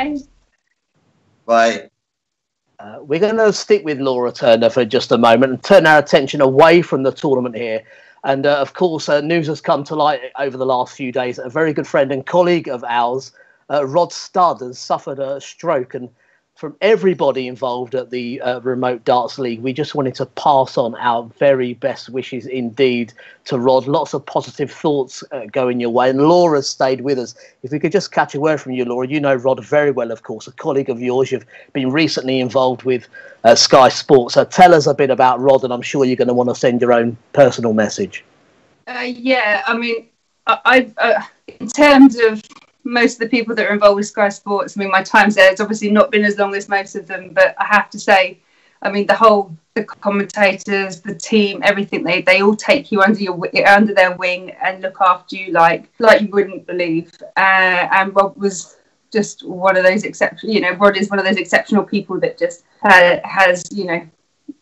Bye. Bye. Uh, we're going to stick with Laura Turner for just a moment and turn our attention away from the tournament here. And uh, of course, uh, news has come to light over the last few days. A very good friend and colleague of ours, uh, Rod Studd, has suffered a stroke and from everybody involved at the uh, Remote Darts League, we just wanted to pass on our very best wishes indeed to Rod. Lots of positive thoughts uh, going your way. And Laura stayed with us. If we could just catch a word from you, Laura. You know Rod very well, of course, a colleague of yours. You've been recently involved with uh, Sky Sports. So tell us a bit about Rod, and I'm sure you're going to want to send your own personal message. Uh, yeah, I mean, I, I uh, in terms of most of the people that are involved with Sky Sports, I mean, my time there. has obviously not been as long as most of them, but I have to say, I mean, the whole, the commentators, the team, everything they they all take you under your under their wing and look after you like like you wouldn't believe. Uh, and Rob was just one of those exceptional. You know, Rod is one of those exceptional people that just uh, has you know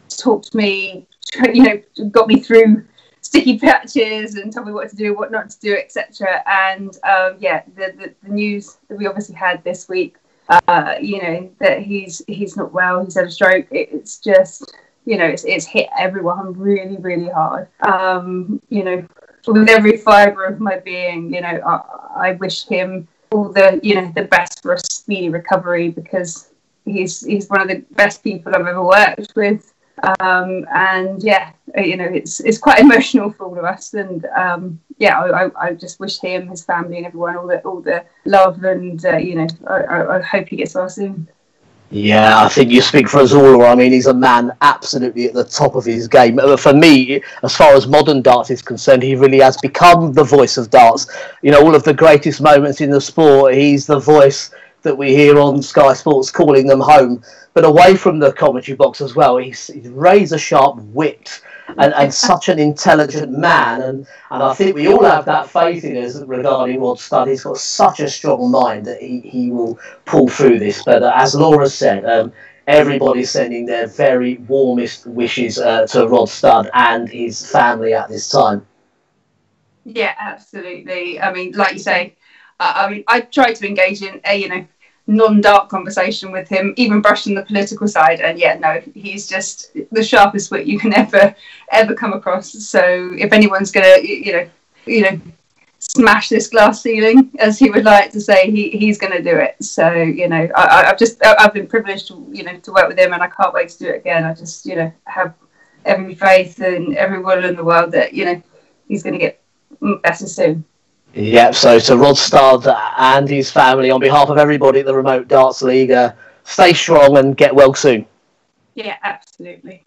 talked me, you know, got me through sticky patches and tell me what to do, what not to do, etc. And um, yeah, the, the, the news that we obviously had this week, uh, you know, that he's he's not well, he's had a stroke. It's just you know, it's, it's hit everyone really, really hard. Um, you know, with every fibre of my being, you know, I, I wish him all the you know the best for a speedy recovery because he's he's one of the best people I've ever worked with. Um, and yeah, uh, you know, it's it's quite emotional for all of us. And um, yeah, I, I, just wish him, his family, and everyone all the all the love. And uh, you know, I, I, hope he gets well soon. Yeah, I think you speak for us all. I mean, he's a man absolutely at the top of his game. Uh, for me, as far as modern darts is concerned, he really has become the voice of darts. You know, all of the greatest moments in the sport, he's the voice that we hear on Sky Sports calling them home. But away from the commentary box as well, he's, he's razor sharp wit and, and such an intelligent man. And, and I think we all have that faith in us regarding Rod Studd. He's got such a strong mind that he, he will pull through this. But uh, as Laura said, um, everybody's sending their very warmest wishes uh, to Rod Studd and his family at this time. Yeah, absolutely. I mean, like you say, uh, I mean, I tried to engage in a, you know, non-dark conversation with him, even brushing the political side. And yeah, no, he's just the sharpest wit you can ever ever come across. So if anyone's gonna, you know, you know, smash this glass ceiling, as he would like to say, he, he's going to do it. So you know, I, have just I've been privileged you know to work with him, and I can't wait to do it again. I just you know have every faith and every will in the world that you know he's going to get better soon. Yep, so to Rod Studd and his family, on behalf of everybody at the Remote Darts League, uh, stay strong and get well soon. Yeah, absolutely.